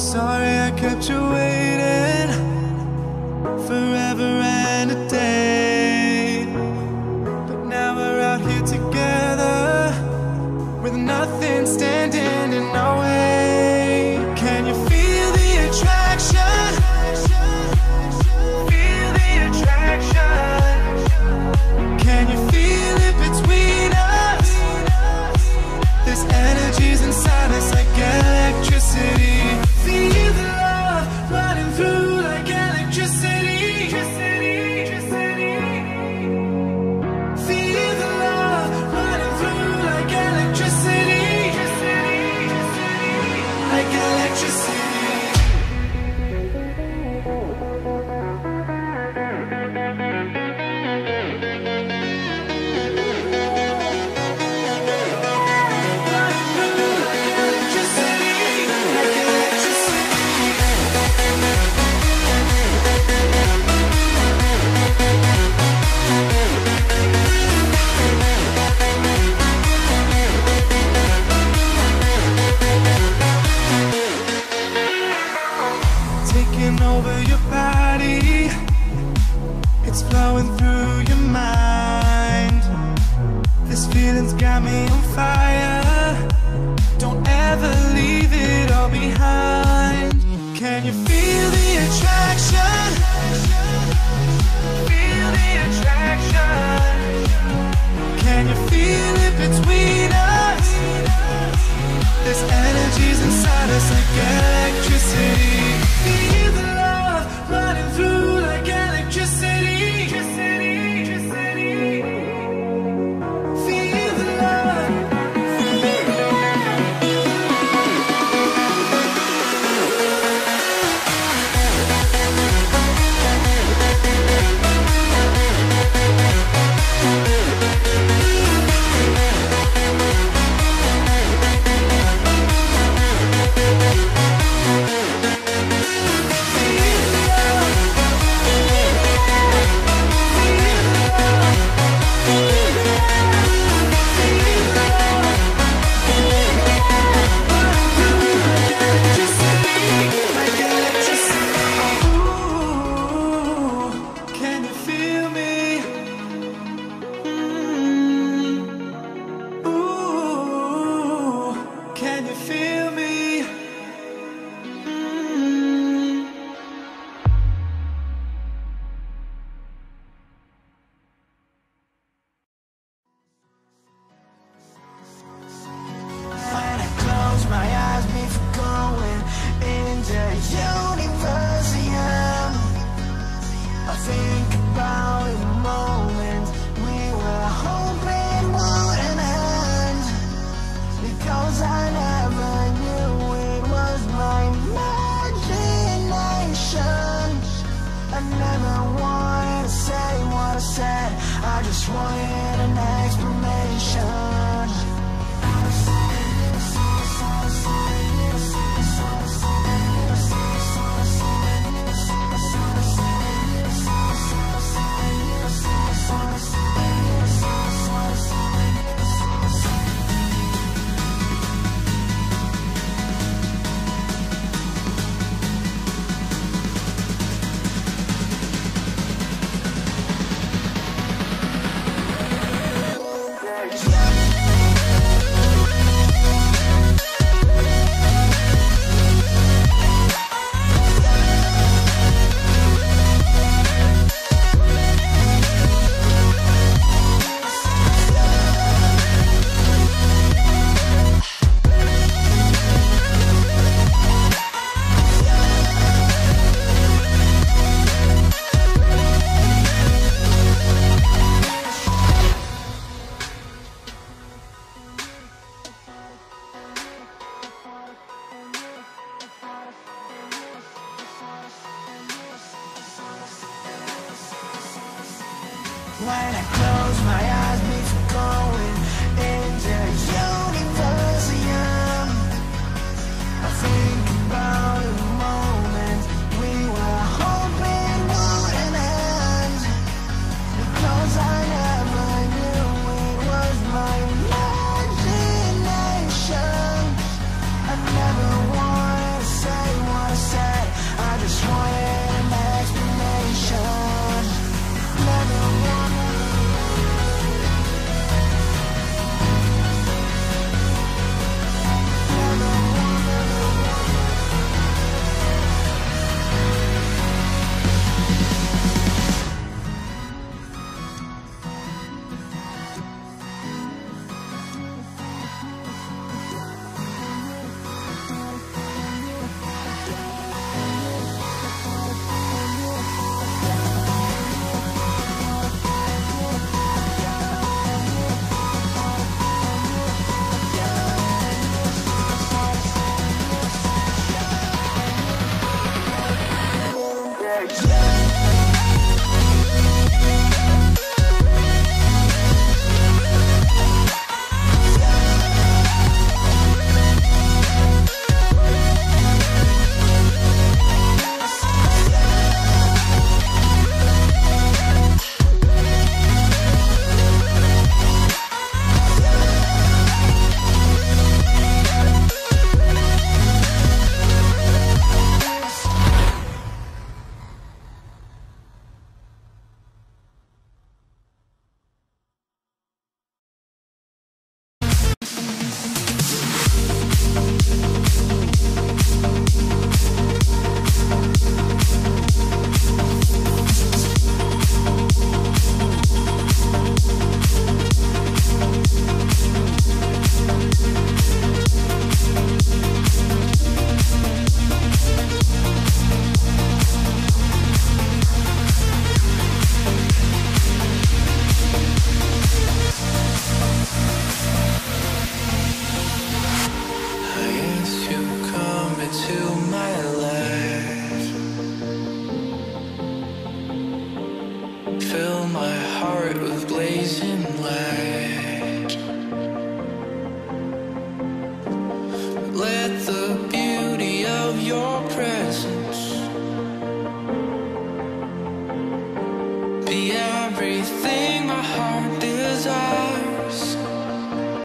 Sorry I kept you waiting Forever and a day. But now we're out here together With nothing standing in our way. Can you feel the attraction? can you feel it between us? This energy's inside us like electricity. These feelings got me on fire Don't ever leave it all behind Can you feel the attraction? swaying When I close my eyes, before go. to my left.